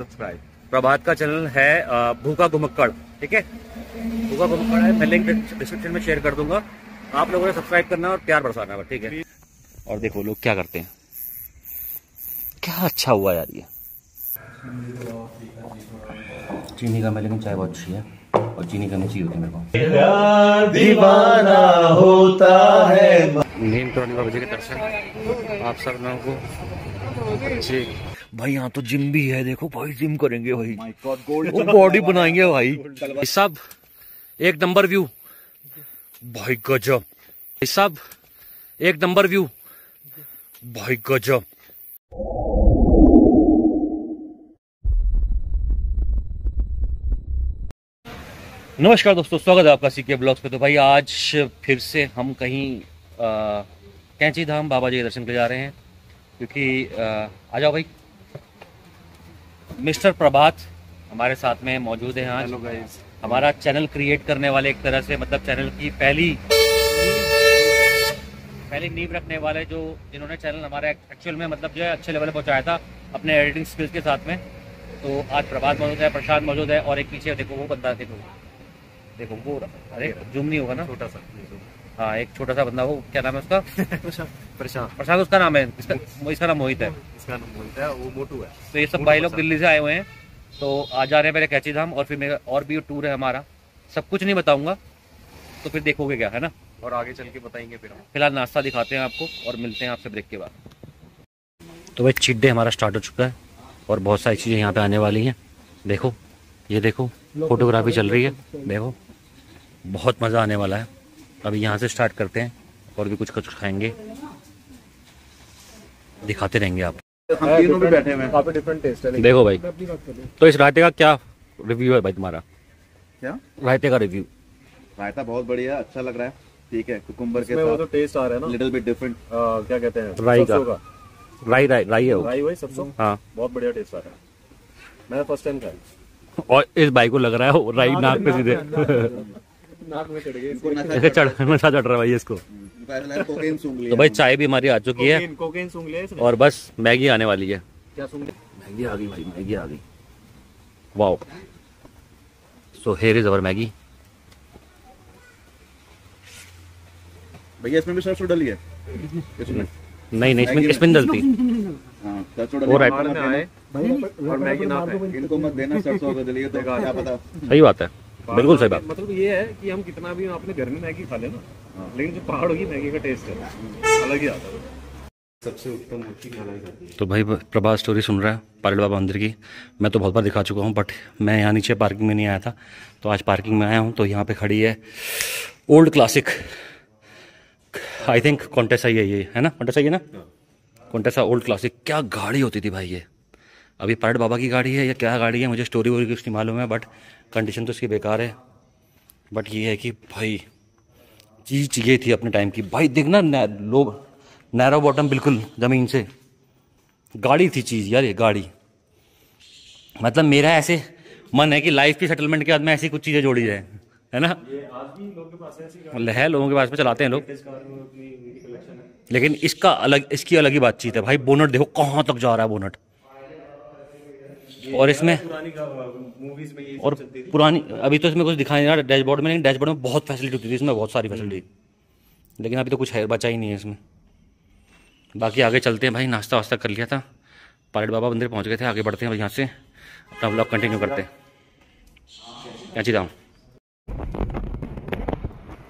Subscribe प्रभात का channel है भूखा घुमक्कड़ ठीक है? भूखा घुमक्कड़ है मैं लिंक डिस्क्रिप्शन में शेयर कर दूँगा। आप लोगों ने सब्सक्राइब करना और प्यार बरसाना है ठीक है? और देखो लोग क्या करते हैं? क्या अच्छा हुआ यार ये। चीनी का मैं लेकिन चाय बहुत अच्छी है और चीनी कमी चाहिए होती है मेरे को। दीवाना होता है नीम करोनी बाबा जी के दर्शन आप सब लोगों को। जी। भाई यहाँ तो जिम भी है देखो भाई जिम करेंगे भाई। वो बॉडी बनाएँगे भाई। सब एक नंबर व्यू भाई गजब। साहब एक नंबर व्यू भाई गजब। नमस्कार दोस्तों स्वागत है आपका सीके ब्लॉग्स पे। तो भाई आज फिर से हम कहीं कैंची धाम बाबा जी के दर्शन के जा रहे हैं क्योंकि आ जाओ भाई। मिस्टर प्रभात हमारे साथ में मौजूद है आज। हमारा चैनल क्रिएट करने वाले एक तरह से मतलब चैनल की पहली पहली नींव रखने वाले जो जिन्होंने चैनल हमारा एक्चुअल में मतलब जो है अच्छे लेवल पहुँचाया था अपने एडिटिंग स्किल्स के साथ में। तो आज प्रभात मौजूद है प्रशांत मौजूद है और एक पीछे देखो वो बंदा देखो। देखो वो अरे जूम नहीं होगा ना? छोटा सा हाँ एक छोटा सा बंदा वो क्या नाम है उसका? प्रशांत। प्रशांत उसका नाम है इसका इसका नाम मोहित है। इसका नाम बोलता है वो मोटू है। तो ये सब भाई लोग दिल्ली से आए हुए हैं तो आ जा रहे हैं पहले कैची धाम और फिर मेरा और भी टूर है हमारा। सब कुछ नहीं बताऊँगा तो फिर देखोगे क्या है ना? और आगे चल के बताएँगे फिर हम। फ़िलहाल नाश्ता दिखाते हैं आपको और मिलते हैं आपसे ब्रेक के बाद। तो भाई चिट डे हमारा स्टार्ट हो चुका है और बहुत सारी चीज़ें यहाँ पे आने वाली हैं। देखो ये देखो फोटोग्राफी चल रही है देखो बहुत मज़ा आने वाला है। अभी यहाँ से स्टार्ट करते हैं और भी कुछ कुछ खाएँगे। दिखाते रहेंगे आप। हम तीनों भी बैठे हुए हैं। काफ़ी डिफरेंट टेस्ट है देखो भाई तो इस रायते का क्या रिव्यू है भाई तुम्हारा? क्या? रायते का रिव्यू रायता बहुत बढ़िया अच्छा लग रहा है। ठीक है कुकुम्बर के साथ तो टेस्ट आ रहा है ना लिटिल बिट डिफरेंट क्या कहते हैं राई का। राई राई राई है वो। राई वही सरसों। हाँ। बहुत बढ़िया टेस्ट आ रहा है। मैं फ़र्स्ट टाइम खाई और इस भाई को लग रहा है वो राई नाक पे सीधे। नाक में चढ़ नशा चढ़ नशा चढ़ रहा है भाई इसको। तो भाई चाय भी हमारी आ चुकी है। कोकेन कोकेन सूंघ लिया और बस मैगी आने वाली है। क्या सूंघ मैगी आ गई भाई मैगी आ गई। Wow. So here is our Maggi. भैया इसमें भी सरसों डली है? इसमें। नहीं नहीं इसमें इसमें डलती। हाँ और मैगी ना इनको मत देना सरसों अगर डली है तो। क्या पता। सही बात है। बिल्कुल सही बात। मतलब ये है कि हम कितना भी अपने घर में मैगी खा लेना लेकिन जो पहाड़ों की मैगी का टेस्ट है अलग ही आता है। सबसे उत्तम मच्छी खाना तो भाई प्रभात स्टोरी सुन रहा है पारड़ बाबा मंदिर की। मैं तो बहुत बार दिखा चुका हूँ बट मैं यहाँ नीचे पार्किंग में नहीं आया था। तो आज पार्किंग में आया हूँ तो यहाँ पे खड़ी है old classic I think Contessa ही है ये है ना? कॉन्टेसा ही है ना? कॉन्टेसा ओल्ड क्लासिक क्या गाड़ी होती थी भाई ये? अभी पारड़ बाबा की गाड़ी है या क्या गाड़ी है? मुझे स्टोरी वोरी कुछ नहीं मालूम है बट कंडीशन तो इसकी बेकार है। बट ये है कि भाई चीज़ ये थी अपने टाइम की। भाई देखना नै- लो नैरो बॉटम बिल्कुल ज़मीन से। गाड़ी थी चीज़ यार ये गाड़ी। मतलब मेरा ऐसे मन है कि लाइफ की सेटलमेंट के बाद में ऐसी कुछ चीज़ें जोड़ी जाए है ना? मतलब है लोगों के पास में चलाते हैं लोग। लेकिन इसका अलग इसकी अलग ही बातचीत है। भाई बोनट देखो कहाँ तक जा रहा है बोनट। और इसमें मूवीज़ में ये और पुरानी अभी तो इसमें कुछ दिखाई नहीं रहा डैशबोर्ड में लेकिन डैशबोर्ड में बहुत फैसिलिटी होती थी इसमें बहुत सारी फैसिलिटी लेकिन अभी तो कुछ है बचा ही नहीं है इसमें। बाकी आगे चलते हैं भाई नाश्ता वास्ता कर लिया था। पायलट बाबा मंदिर पहुँच गए थे आगे बढ़ते हैं भाई यहाँ से। अपना ब्लॉग कंटिन्यू करते हैं। क्या चीज़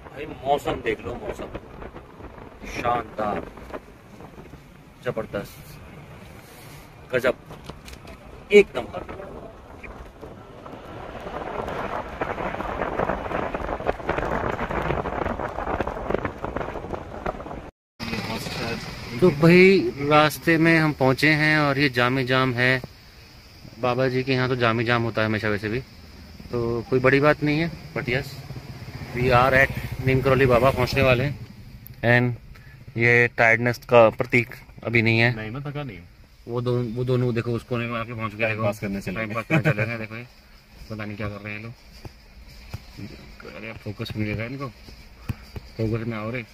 भाई मौसम देख लो मौसम। शानदार ज़बरदस्त गजब। एक नंबर। तो भाई रास्ते में हम पहुँचे हैं और ये जामी जाम है। बाबा जी के यहाँ तो जामी जाम होता है हमेशा वैसे भी। तो कोई बड़ी बात नहीं है but yes we are at Neem Karoli Baba पहुँचने वाले हैं। एंड ये टायर्डनेस का प्रतीक अभी नहीं है। नहीं मैं थका नहीं वो दोनों वो दोनों देखो उस कोने में आके पहुँच Time pass करने चले टाइम पास करने चले गए देखो ये। पता नहीं क्या कर रहे हैं लोग। अरे फोकस मिलेगा इनको। फोकस में आओ रे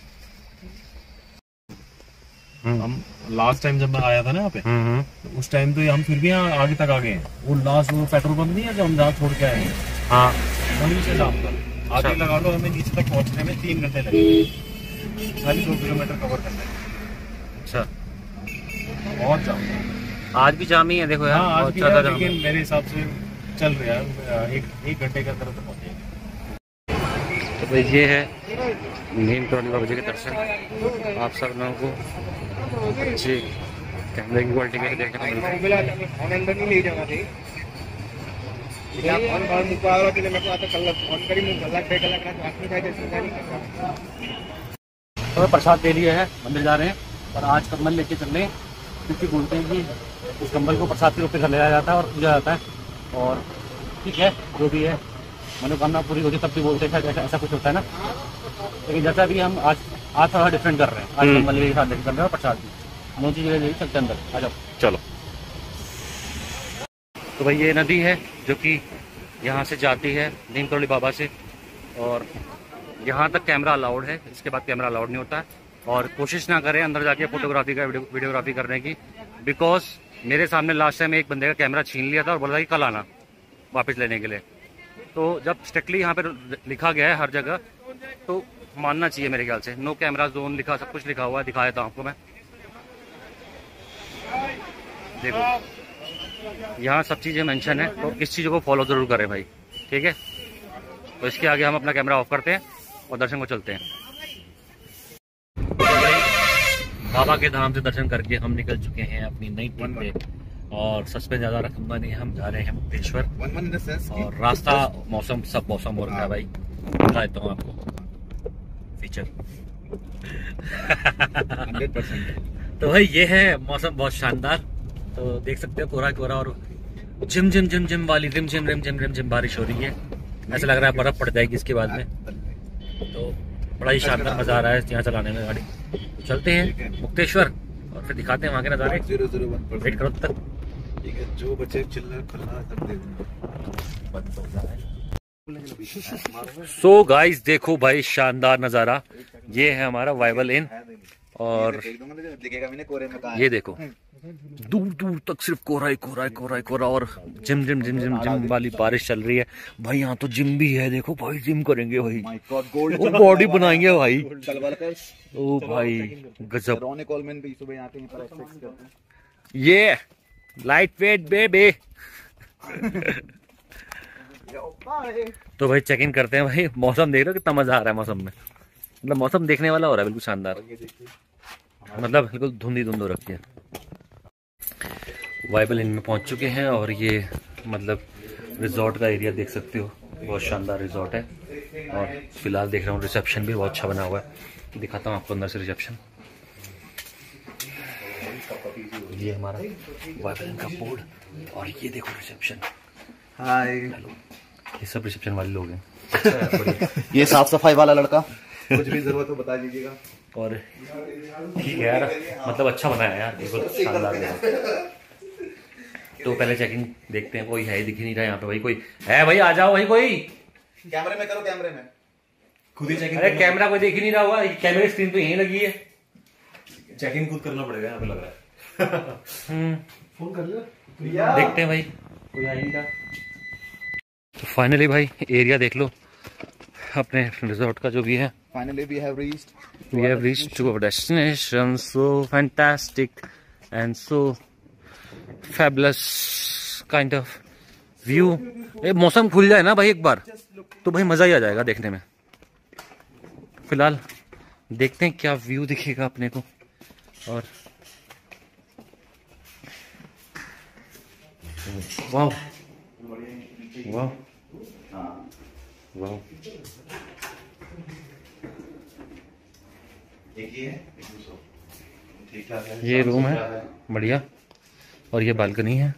हम लास्ट टाइम जब मैं आया था ना यहाँ पे हम्म तो उस टाइम तो हम फिर भी यहाँ आगे तक आ गए हैं। वो लास्ट वो पेट्रोल पंप नहीं है जो हम जहाँ छोड़ के आए हैं? हाँ। वहीं से जाम था आगे अच्छा। लगा लो हमें नीचे तक पहुँचने में तीन घंटे लगे खाली दो किलोमीटर कवर करने। में अच्छा। बहुत जाम था आज भी जाम ही है देखो यार हाँ आज भी ज़्यादा है, जाम है। लेकिन मेरे हिसाब से चल रहा है एक एक घंटे के अंदर तो पहुंचेगा तो भाई ये है नीम करोली बाबा जी के दर्शन। आप सब लोगों को अच्छी कैमरे की क्वालिटी के देखने को मिलता है। अंदर नहीं ले जाना चाहिए। आप फ़ोन बाहर मुका रहा कि मैं आता कल फ़ोन करी मुझे कलाक डेढ़ कलाक रात आठ में जाए चिंता नहीं करता तो मैं प्रसाद ले लिए है मंदिर जा रहे हैं और आज कंबल लेके चल रहे हैं। क्योंकि बोलते हैं कि उस कंबल को प्रसाद के रूप में घर ले जाया जाता है और पूजा जाता है। और ठीक है जो भी है मनोकामना पूरी होती है तब भी बोलते हैं ऐसा ऐसा कुछ होता है ना। लेकिन जैसा भी हम आज आज थोड़ा डिफरेंट कर रहे हैं। आज कंबल के साथ चल रहे हैं प्रसाद भी दोनों चीज़ें ले हैं अंदर। आ जाओ। चलो। तो भाई ये नदी है जो कि यहाँ से जाती है नीम करोली बाबा से। और यहाँ तक कैमरा अलाउड है इसके बाद कैमरा अलाउड नहीं होता। है और कोशिश ना करें अंदर जाके फोटोग्राफी का वीडियोग्राफी करने की। बिकॉज़ मेरे सामने लास्ट टाइम एक बंदे का कैमरा छीन लिया था और बोला था कि कल आना, वापस लेने के लिए। तो जब स्ट्रिक्टली यहाँ पे लिखा गया है हर जगह तो मानना चाहिए मेरे ख्याल से। नो कैमरा जोन लिखा, सब कुछ लिखा हुआ है, दिखाया था आपको मैं। देखो, यहाँ सब चीज़ें मेंशन है तो इस चीज़ों को फॉलो ज़रूर करें भाई, ठीक है? तो इसके आगे हम अपना कैमरा ऑफ़ करते हैं और दर्शन को चलते हैं। बाबा के धाम से दर्शन करके हम निकल चुके हैं अपनी नई टीम पे। और सस्पेंस ज़्यादा रखूँगा नहीं हम जा रहे हैं मुक्तेश्वर। और रास्ता मौसम सब मौसम हो रखा है भाई। दिखा देता हूँ आपको। फीचर तो भाई ये है मौसम बहुत शानदार। तो देख सकते हो कोहरा कोहरा और जिम जिम जिम जिम वाली रिम जिम रिम जिम रिम जिम बारिश हो रही है। ऐसा लग रहा है बर्फ़ पड़ जाएगी इसके बाद में। तो बड़ा ही शानदार मज़ा आ रहा है। यहाँ चलाने में गाड़ी। चलते हैं मुक्तेश्वर और फिर दिखाते हैं वहाँ के नज़ारे। ज़ीरो ज़ीरो वेट करो तक। ठीक है जो बच्चे चिल्लर खुलना सब दे दूँगा। सो गाइस देखो भाई शानदार नज़ारा। ये है हमारा वाइबल इन और ये देखो दूर दूर तक सिर्फ़ कोहरा ही कोहरा ही कोहरा ही कोहरा और जिम जिम जिम जिम जिम वाली बारिश चल रही है। भाई यहाँ तो जिम भी है देखो भाई जिम करेंगे भाई। वो बॉडी बनाएँगे भाई। ओ भाई गजब। ये लाइट वेट बेबे तो भाई चेक इन करते हैं भाई। मौसम देख रहे हो कितना मज़ा आ रहा है मौसम में। मतलब मौसम देखने वाला हो रहा है बिल्कुल शानदार। मतलब बिल्कुल धुंधी धुंध हो रखी है। वाइबल इन में पहुँच चुके हैं और ये मतलब रिजॉर्ट का एरिया देख सकते हो। बहुत शानदार रिजॉर्ट है। और फ़िलहाल देख रहा हूँ रिसेप्शन भी बहुत अच्छा बना हुआ है। दिखाता हूँ आपको अंदर से रिसेप्शन ये हमारा वाइबल का बोर्ड और ये देखो रिसेप्शन हाय ये सब रिसेप्शन वाले लोग हैं। ये साफ़ सफ़ाई वाला लड़का। कुछ भी ज़रूरत हो बता दीजिएगा। और ठीक है यार मतलब अच्छा बनाया यार बिल्कुल शानदार है। तो पहले चेकिंग देखते हैं कोई है ही दिख ही नहीं रहा यहाँ पे भाई कोई है भाई आ जाओ भाई कोई। कैमरे में करो कैमरे में। खुद ही चेकिंग अरे कैमरा कोई देख ही नहीं रहा हुआ कैमरे स्क्रीन तो यहीं लगी है। चेकिंग खुद करना पड़ेगा यहाँ पे लग रहा है। फ़ोन कर लिया? देखते हैं भाई। कोई आ ही नहीं रहा तो फाइनली भाई एरिया देख लो। अपने रिजॉर्ट का जो भी है। Finally we have reached we have reached to our destination. So fantastic and so fabulous kind of view. ए, मौसम खुल जाए ना भाई एक बार तो भाई मज़ा ही आ जाएगा देखने में। फ़िलहाल देखते हैं क्या व्यू दिखेगा अपने को। और वाह वाह वाह ये रूम है। बढ़िया। और ये बालकनी है।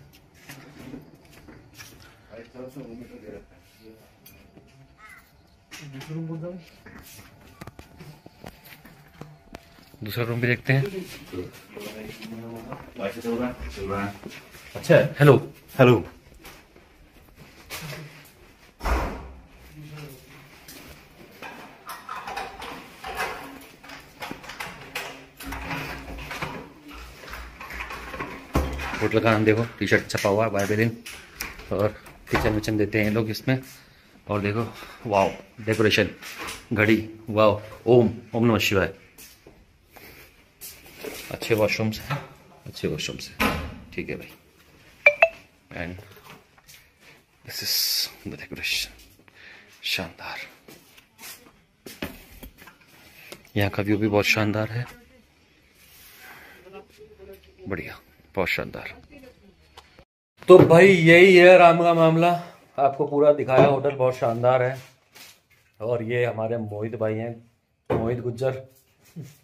दूसरा रूम भी देखते हैं। अच्छा हेलो। हेलो। होटल का नाम देखो टी शर्ट छपा हुआ है बायबेलिन और किचन विचन देते हैं लोग इसमें। और देखो वाओ डेकोरेशन घड़ी वाओ ओम ओम नमः शिवाय। अच्छे वॉशरूम्स हैं, अच्छे वॉशरूम्स हैं। ठीक है भाई। And this is the decoration शानदार। यहाँ का व्यू भी बहुत शानदार है। बढ़िया। बहुत शानदार तो भाई यही है राम का मामला। आपको पूरा दिखाया होटल बहुत शानदार है। और ये हमारे मोहित भाई हैं। मोहित गुज्जर।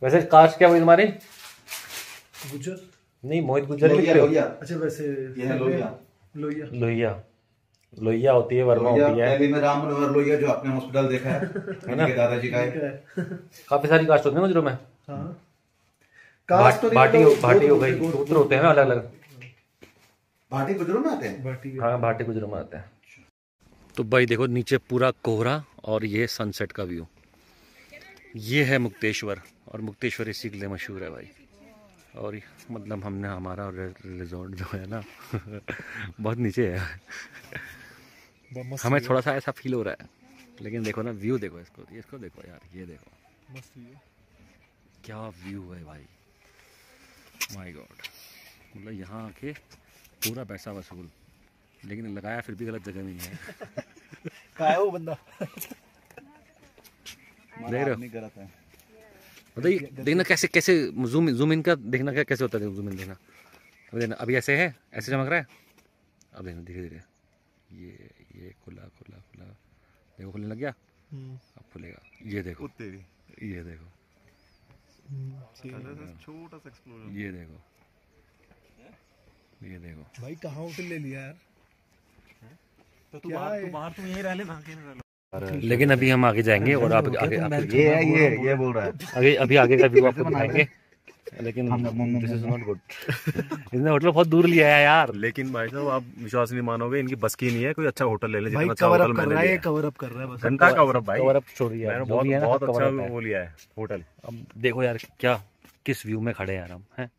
वैसे कास्ट क्या हुई तुम्हारी? गुजर नहीं मोहित गुज्जर लोहिया लोहिया। अच्छा वैसे ये लोहिया। लोहिया। लोहिया। लोहिया होती है वर्मा होती है। पहले में राम मनोहर लोहिया जो आपने हॉस्पिटल देखा है इनके दादाजी का है। काफ़ी सारी कास्ट होती है गुजरों में? हाँ। भाट- तो भाटी मतलब भाटी हो गई। सूत्र होते हैं अलग अलग भाटी गुजरों में आते हैं? हाँ भाटी गुजरों में आते हैं। तो भाई देखो नीचे पूरा कोहरा और ये सनसेट का व्यू ये है मुक्तेश्वर और मुक्तेश्वर इसी के लिए मशहूर है भाई। और मतलब हमने हमारा रिजॉर्ट जो है ना बहुत नीचे है। हमें थोड़ा सा ऐसा फील हो रहा है। लेकिन देखो ना व्यू देखो इसको इसको देखो यार ये देखो। क्या व्यू है भाई। माय गॉड मतलब यहाँ आके पूरा पैसा वसूल। लेकिन लगाया फिर भी गलत जगह में है। है वो बंदा? देख रहे हो? गलत है। बताइए देखना कैसे कैसे जूम जूम इन का देखना क्या कैसे होता है जूम इन देखना। अभी देखना अभी ऐसे है? ऐसे चमक रहा है? अब देखना धीरे धीरे। ये ये खुला खुला खुला। देखो खुलने लग गया? अब खुलेगा। ये देखो। ये देखो। छोटा सा एक्सप्लोजन ये देखो। ये देखो। भाई कहाँ होटल ले लिया यार? तो तू बाहर तू बाहर तू यहीं रह ले ना के रह लेकिन अभी हम आगे जाएँगे और आप आगे आगे ये है ये ये बोल रहा है। अभी अभी आगे का व्यू आपको दिखाएँगे। लेकिन दिस इज़ नॉट गुड इसने होटल बहुत दूर लिया है यार। लेकिन भाई साहब आप विश्वास नहीं मानोगे इनकी बस की नहीं है कोई अच्छा होटल ले ले जितना अच्छा कवर होटल अप कर मैंने रहा है लिया है। कवर अप कर रहा है बस। घंटा कवर अप भाई। कवर अप छोड़ दिया मैंने है बहुत बहुत अच्छा वो लिया है होटल। अब देखो यार क्या किस व्यू में खड़े हैं यार हम हैं?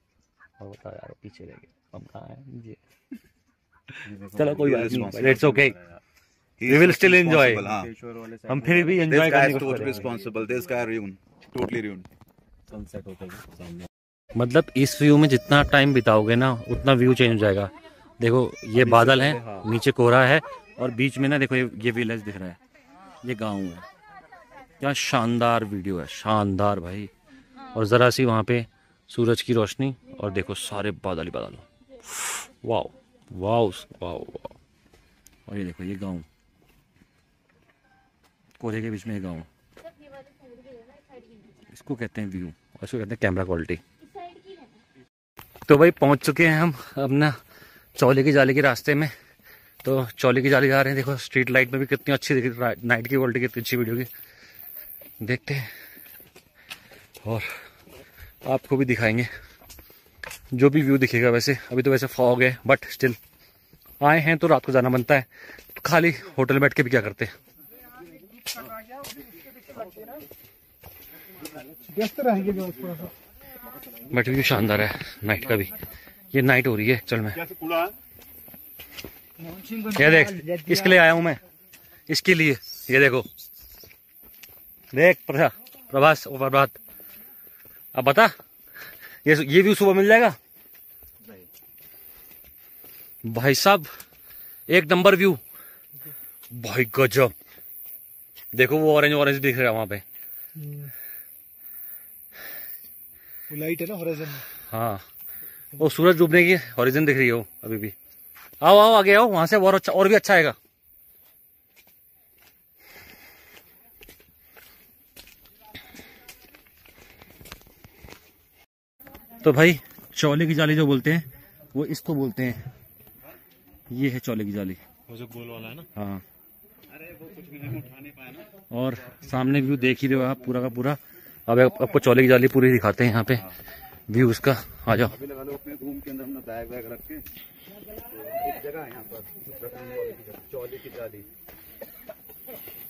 और बताओ यार पीछे रह गए। हम कहाँ हैं? ये। चलो कोई बात नहीं। It's okay we will still enjoy हम फिर भी guy करने is की responsible. This guy ruined. Totally ruined. मतलब इस व्यू में जितना टाइम बिताओगे ना उतना व्यू चेंज हो जाएगा। देखो ये बादल है नीचे कोहरा है और बीच में ना देखो ये ये विलेज दिख रहा है। ये गाँव है। क्या शानदार वीडियो है शानदार भाई। और ज़रा सी वहाँ पे सूरज की रोशनी और देखो सारे बादल ही बादल। Wow wow wow wow. और ये देखो ये गाँव। कोहरे के बीच में ये गाँव। इसको कहते हैं व्यू और इसको कहते हैं कैमरा क्वालिटी तो भाई पहुँच चुके हैं हम अपना चौले की जाली के रास्ते में। तो चौले की जाली जा रहे हैं। देखो स्ट्रीट लाइट में भी कितनी अच्छी दिख रही नाइट की क्वालिटी कितनी अच्छी वीडियो की। देखते हैं। और आपको भी दिखाएँगे। जो भी व्यू दिखेगा वैसे। अभी तो वैसे फॉग है बट स्टिल आए हैं तो रात को जाना बनता है। तो खाली होटल बैठ के भी क्या करते हैं? बट व्यू शानदार है नाइट का भी। ये नाइट हो रही है, चल मैं। ये देख, इसके लिए आया हूँ मैं। इसके लिए, ये देखो। देख, प्रभा, प्रभास प्रभात। अब बता, ये ये व्यू सुबह मिल जाएगा? भाई साहब, एक नंबर व्यू भाई गजब। देखो वो ऑरेंज ऑरेंज दिख रहा है वहाँ पे। लाइट है ना होराइजन में हाँ। वो सूरज डूबने की हॉरिजन दिख रही है वो अभी भी। आओ आओ आगे आओ वहाँ से और अच्छा और भी अच्छा आएगा। तो भाई चौले की जाली जो बोलते हैं वो इसको बोलते हैं। ये है चौले की जाली। वो जो गोल वाला है ना। हाँ। अरे वो कुछ नहीं उठाने पाया ना। और सामने व्यू देख ही रहे हो आप पूरा का पूरा। अब आप- आपको चौले की जाली पूरी दिखाते हैं यहाँ पे। व्यू उसका। आ जाओ। रूम के अंदर अपना बैग वैग रख के। तो एक जगह है यहाँ पर चौली की जाली।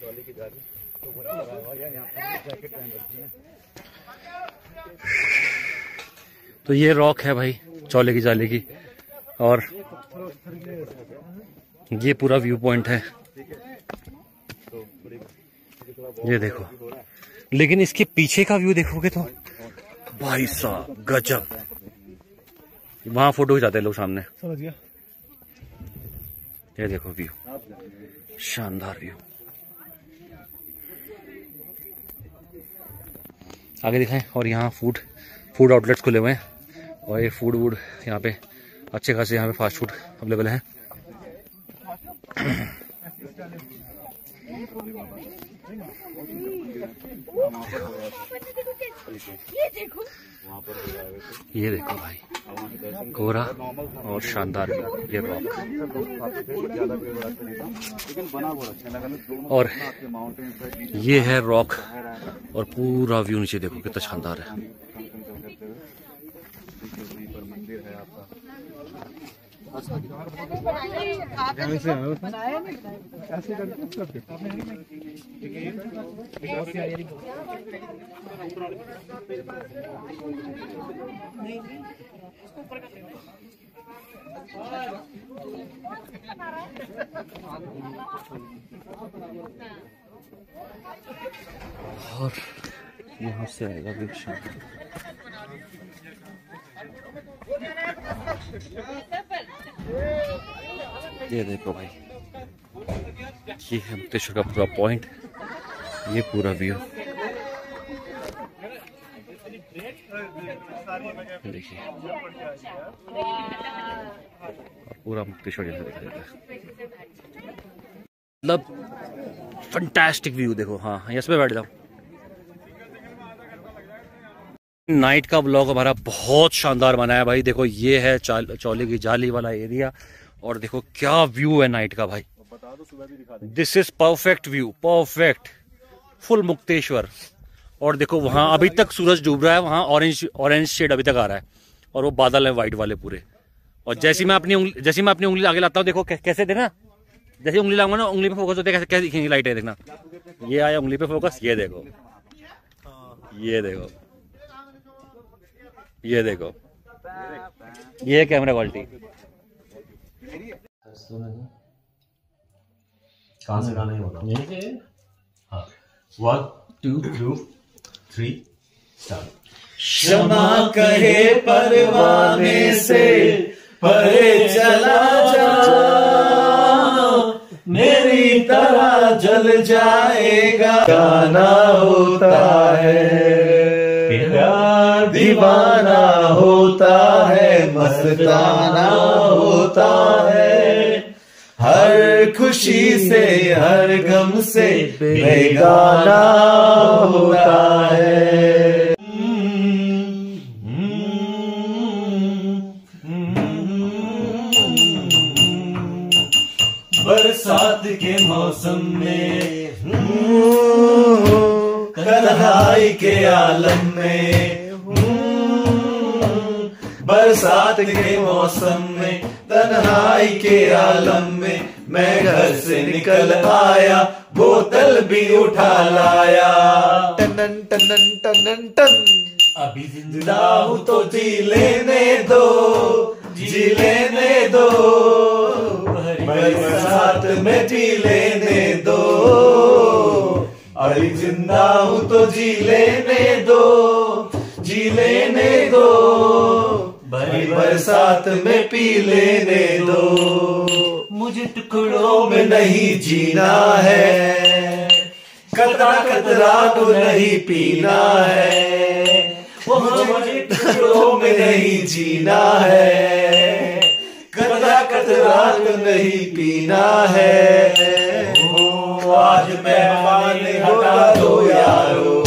चौली की जाली। तो वही लगा हुआ है यहाँ पर जैकेट पहन रखी है। तो ये रॉक है भाई चौले की जाली की। और ये पूरा व्यू पॉइंट है। ये देखो। लेकिन इसके पीछे का व्यू देखोगे तो भाई साहब गजब। वहाँ फ़ोटो खिंचाते हैं लोग सामने। समझ गया। ये देखो व्यू शानदार व्यू आगे दिखाएँ और यहाँ फ़ूड फ़ूड आउटलेट्स खुले हुए हैं। और ये फ़ूड वूड यहाँ पे अच्छे खासे यहाँ पे फास्ट फ़ूड अवेलेबल है। ये देखो भाई कोरा और शानदार ये रॉक और ये है रॉक और पूरा व्यू नीचे देखो कितना शानदार है वहीं पर मंदिर है आपका और यहाँ से आएगा शानदार ये देखो भाई, ये है मुक्तेश्वर का पूरा पॉइंट ये पूरा व्यू देखिए। पूरा मुक्तेश्वर जैसा दिखाई देता है। मतलब फंटास्टिक व्यू देखो हाँ यस पे बैठ जाओ नाइट का ब्लॉग हमारा बहुत शानदार बना है भाई। देखो, ये है चाल- की जाली वाला एरिया और देखो, क्या व्यू है नाइट का भाई। This is perfect view perfect full Mukteshwar. और देखो, वहाँ अभी तक सूरज डूब रहा है, वहाँ ऑरेंज ऑरेंज शेड अभी तक आ रहा है। और वो बादल है व्हाइट वाले पूरे। और जैसी मैं अपनी उंगली, जैसी मैं अपनी उंगली आगे लाता हूँ, देखो कैसे थे ना जैसे उंगली लाऊँगा ना, उंगली पे फोकस होते कैसे कैसे दिखेंगी लाइटें देखना। ये आया उंगली पे फोकस ये देखो। ये देखो। ये देखो। ये है कैमरा क्वालिटी कहाँ से गाना ही होगा? हाँ। One two two three start क्षमा कहे परवाने से परे चला जा। मेरी तरह जल जाएगा। गाना होता है। प्यार दीवाना होता है, मस्ताना होता है। हर खुशी से, हर गम से बेगाना होता है। बरसात के मौसम में तन्हाई के आलम के मौसम में तन्हाई के आलम में मैं घर से निकल आया बोतल भी उठा लाया। टनन टनन टनन टन। अभी ज़िंदा हूँ तो जी लेने दो जी लेने दो। बरसात में जी लेने दो। अभी ज़िंदा हूँ तो जी लेने दो जी लेने दो। भरी बरसात में पी लेने दो। मुझे टुकड़ों में नहीं जीना है। कतरा कतरा तो नहीं पीना है। वो मुझे टुकड़ों में नहीं जीना है। कतरा कतरा तो नहीं पीना है। आज मेहमान हटा दो यारो।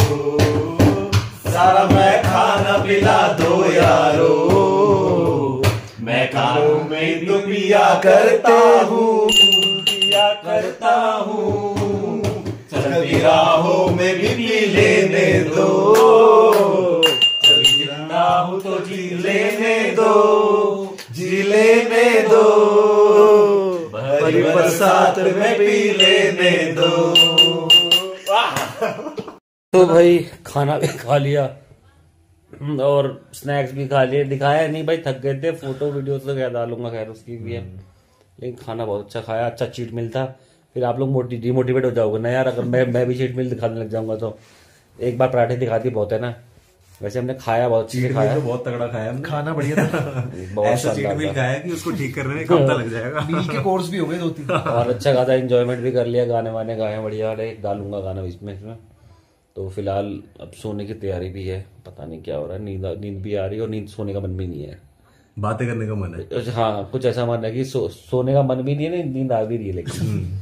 सारा मैं खाना पिला दो यारो। मैं कानों में पिया करता हूँ पिया करता हूँ। चलती राहों में भी पी लेने दो। चलती हूँ तो जी लेने दो। जी लेने दो। भरी बरसात में पी लेने दो। तो भाई, खाना भी खा लिया। और स्नैक्स भी खा लिए। दिखाया नहीं भाई थक गए थे। फ़ोटो वीडियो तो क्या डालूँगा खैर उसकी भी है। लेकिन खाना बहुत अच्छा खाया अच्छा चीट मिल था फिर आप लोग मोटी डिमोटिवेट हो जाओगे ना यार अगर मैं मैं भी चीट मिल दिखाने लग जाऊँगा तो। एक बार पराठे दिखाती बहुत है ना। वैसे हमने खाया बहुत से खाया। तो बहुत तगड़ा खाया हमने। खाना बढ़िया था। बहुत ऐसा चीट मिल खाया कि उसको ठीक करने में एक हफ़्ता लग जाएगा। मील के कोर्स भी हो गए दो तीन और अच्छा खासा इंजॉयमेंट भी कर लिया गाने वाने गाए बढ़िया। डालूँगा गाना बीच में इसमें। तो फ़िलहाल अब सोने की तैयारी भी है पता नहीं क्या हो रहा है। नींद नींद भी आ रही है और नींद सोने का मन भी नहीं है। बातें करने का मन है। अच्छा, हाँ कुछ ऐसा मन है कि सो, सोने का मन भी नहीं है नींद आ भी रही है लेकिन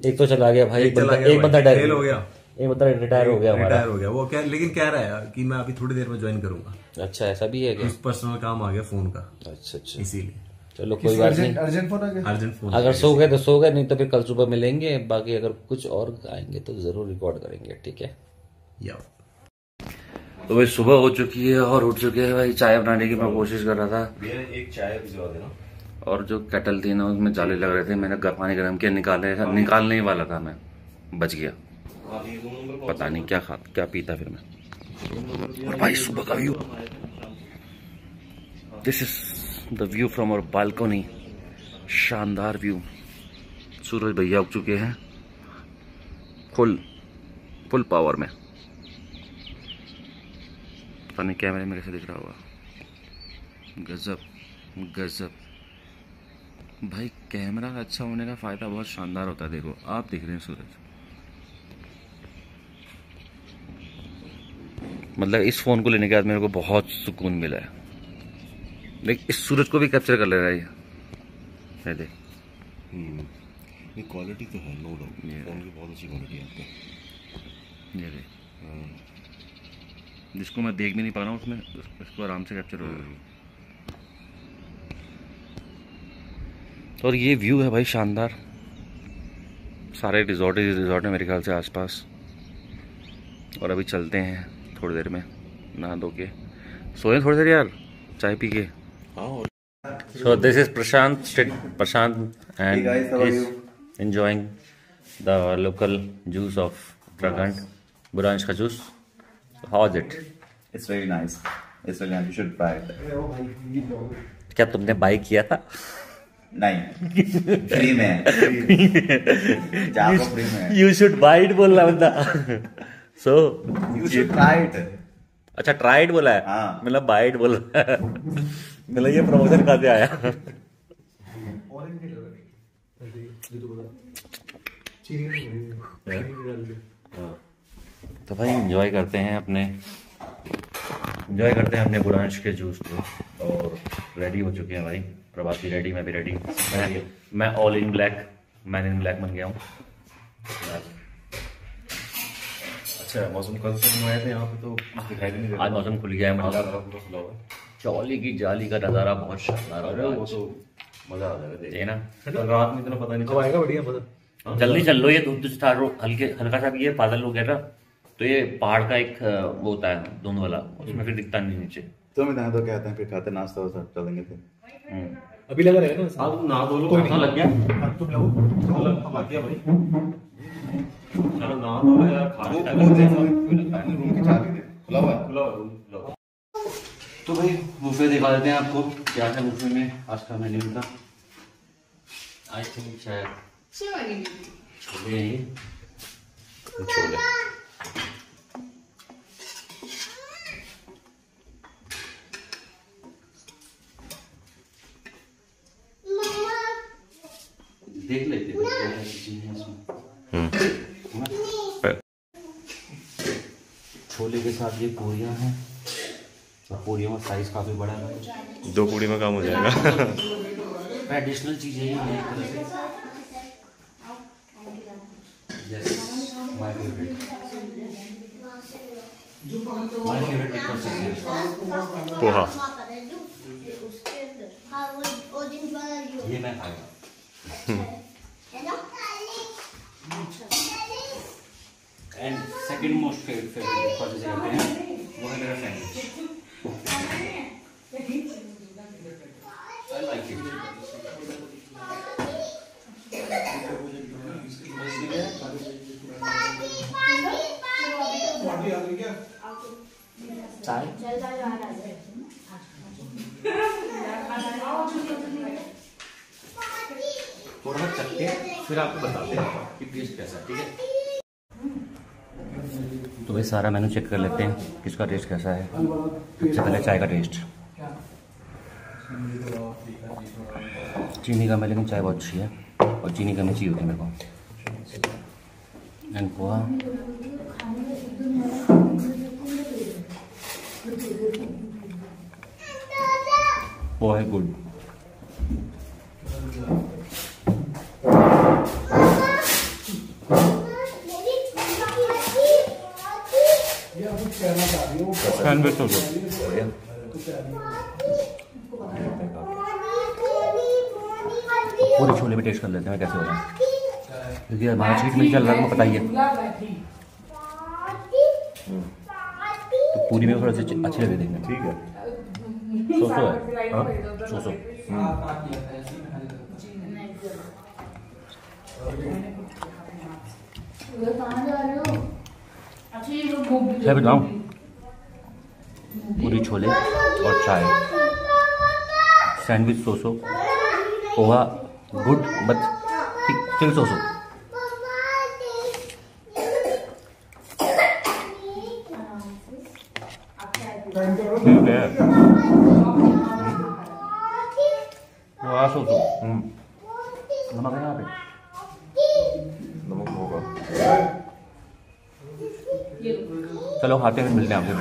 एक तो चला गया भाई एक बंदा गया एक बंदा फेल हो डर गया। एक बंदा रिटायर हो गया हमारा। रिटायर हो गया। वो क्या लेकिन कह रहा है कि मैं अभी थोड़ी देर में ज्वाइन करूँगा। अच्छा ऐसा भी है क्या? कुछ पर्सनल काम आ गया फ़ोन का। अच्छा अच्छा। इसीलिए। चलो कोई बात नहीं। अर्जेंट अर्जेंट फ़ोन आ गया? अर्जेंट फ़ोन अगर सो गए तो सो गए नहीं तो फिर कल सुबह मिलेंगे। बाकी अगर कुछ और आएँगे तो ज़रूर रिकॉर्ड करेंगे ठीक है? या तो भाई सुबह हो चुकी है और उठ चुके हैं भाई चाय बनाने की मैं कोशिश कर रहा था। एक चाय देना। और जो केटल थी ना उसमें जाले लग रहे थे मैंने पानी गर्म किया निकाले निकालने ही वाला था मैं। बच गया। पता नहीं क्या खा क्या पीता फिर मैं। और भाई सुबह का view this is the view from our balcony शानदार व्यू सूरज भैया उग चुके हैं। फुल फुल पावर में। पता नहीं कैमरे में कैसे दिख रहा होगा? गजब गजब। भाई कैमरा अच्छा होने का फ़ायदा बहुत शानदार होता है देखो। आप दिख रहे हैं सूरज। मतलब इस फ़ोन को लेने के बाद मेरे को बहुत सुकून मिला है। देख इस सूरज को भी कैप्चर कर ले रहा है ये। देख। ये क्वालिटी तो है नो डाउट फ़ोन की बहुत अच्छी क्वालिटी है आपका। ये देख। जिसको मैं देख भी नहीं पा रहा हूँ उसमें उस- उसको आराम से कैप्चर हो रहा है और ये व्यू है भाई शानदार। सारे रिजॉर्ट ही रिजॉर्ट है मेरे ख्याल से आसपास। और अभी चलते हैं थोड़ी देर में नहा धो के। सोए थोड़ी देर यार चाय पी के। So this is Prashant Prashant Hey guys, how you? enjoying the local juice of Uttarakhand, Buranj ka juice. It? It's really nice. It's really nice. You should try it. क्या तुमने बाई किया था? नहीं. फ्री में. है free में. You should by it बोल रहा बंदा so you should try it अच्छा ट्राइड बोला है। हाँ। मतलब बाइट बोल रहा है। मतलब ये प्रमोशन कहाँ से आया तो भाई एंजॉय करते हैं अपने एंजॉय करते हैं अपने बुरांश के जूस को। और रेडी हो चुके हैं भाई। प्रभाती रेडी मैं भी रेडी मैं मैं all in black man in black बन गया हूँ। अच्छा मौसम कल से आए थे यहाँ पे तो दिखाई नहीं दे आज मौसम खुल गया है मतलब है चौली की जाली का नज़ारा बहुत शानदार हो रहा है तो मज़ा आ जाएगा ना? रात में इतना पता नहीं आएगा बढ़िया मज़ा जल्दी चल लो ये धूप तो स्टार्ट हो हल्के हल्का सा भी ये बादल हो था तो ये पहाड़ का एक वो होता है धुंध वाला उसमें फिर दिखता नहीं नीचे। तो मैं नहा धो के आते हैं फिर खाते नाश्ता वास्ता चलेंगे फिर। हम्म। अभी लगा रहेगा ना? आप ना दो लोग हाँ, लग गया। तुम लोग हम आ गया भाई। चलो ना दो यार खा वो रूम की चाबी दे। खुला हुआ है? खुला हुआ रूम खुला तो भाई बुफे दिखा देते हैं आपको क्या है बुफे में आज का मेन्यू का। आई थिंक शायद छोले हैं ये। छोले देख लेते हैं क्या क्या चीज़ें हैं इसमें। छोले के साथ ये पूरियाँ हैं। और पूरियों का साइज़ काफ़ी बड़ा है। दो पूड़ी में काम हो जाएगा। एडिशनल चीज़ें ही हैं एक तरह से। यस माय फेवरेट पोहा ये मैं खाया and second most favourite favourite जिसे कहते हैं वो है मेरा सैंडविच आई लाइक इट चाय थोड़ा सा चख के फिर आपको बताते हैं कि टेस्ट कैसा ठीक है तो भाई सारा मेनू चेक कर लेते हैं किसका टेस्ट कैसा है। सबसे पहले चाय का टेस्ट चीनी का मैं लेकिन चाय बहुत अच्छी है और चीनी कमी चाहिए होती है मेरे को। एंड पोहा पोहा है गुड सैंडविच हो गया पूरे छोले भी टेस्ट कर लेते हैं कैसे हो रहा है? क्योंकि हमारा चीट मिल चल रहा है पता ही है। तो पूरी में थोड़ा सा अच्छी लगे देखने ठीक है। सो सो है हाँ सो सो क्या बताऊँ पूरी छोले और चाय sandwich so so poha good but chill so so ठीक है पोहा सोसो नमक है यहाँ पे नमक होगा चलो खाते हैं फिर मिलते हैं आपसे